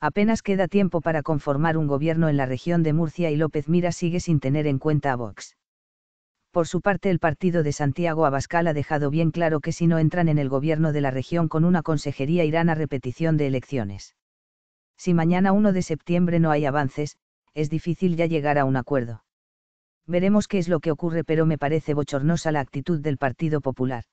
Apenas queda tiempo para conformar un gobierno en la región de Murcia y López Mira sigue sin tener en cuenta a Vox. Por su parte, el partido de Santiago Abascal ha dejado bien claro que si no entran en el gobierno de la región con una consejería irán a repetición de elecciones. Si mañana 1 de septiembre no hay avances, es difícil ya llegar a un acuerdo. Veremos qué es lo que ocurre, pero me parece bochornosa la actitud del Partido Popular.